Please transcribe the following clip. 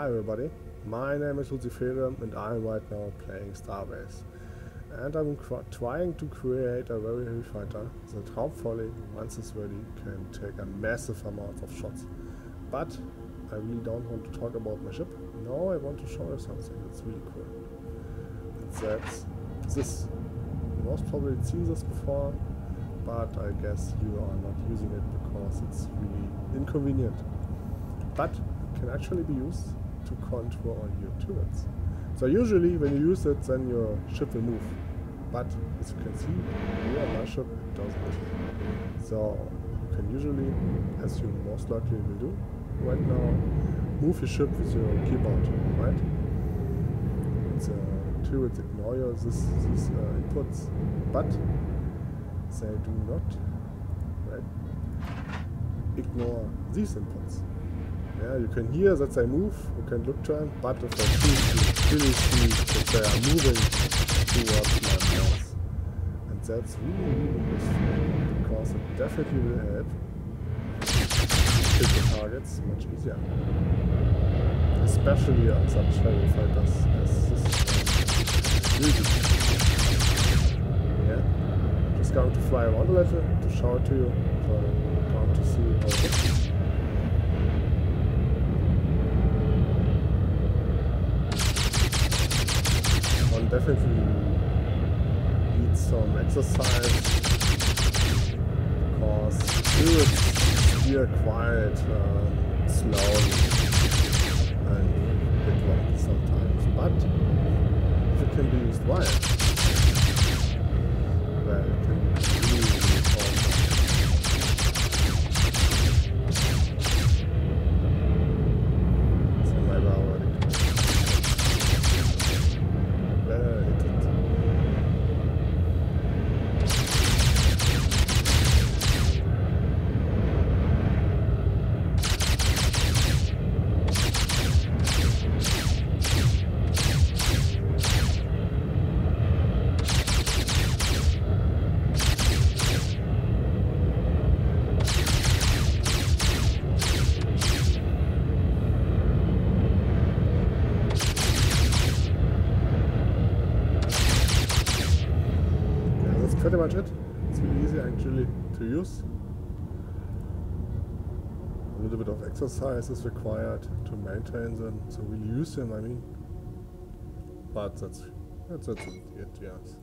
Hi everybody, my name is Luciferium and I'm right now playing Starbase. And I'm trying to create a very heavy fighter that hopefully, once it's ready, can take a massive amount of shots. But I really don't want to talk about my ship. No, I want to show you something that's really cool. And that's this. You most probably seen this before, but I guess you are not using it because it's really inconvenient. But it can actually be used to control your turrets. So usually when you use it then your ship will move. But as you can see, here my ship doesn't. So you can usually, as you most likely will do right now, move your ship with your keyboard, right? It's uh, turrets ignore this, these uh, inputs, but they do not right, ignore these inputs. You can hear that they move, you can look turn, but if I choose to really see that they are moving towards my mouse. And that's really, really useful, because it definitely will help hit the targets much easier. Especially on such heavy fighters as this really. Yeah. Just going to fly around a little to show it to you, so I want to see how it looks. Definitely need some exercise because do it steer quite uh, slowly and hit wrong sometimes. But it can be used well, it can be really, really pretty much it. It's really easy actually to use. A little bit of exercise is required to maintain them, so really use them I mean. But that's that's, that's it, yes.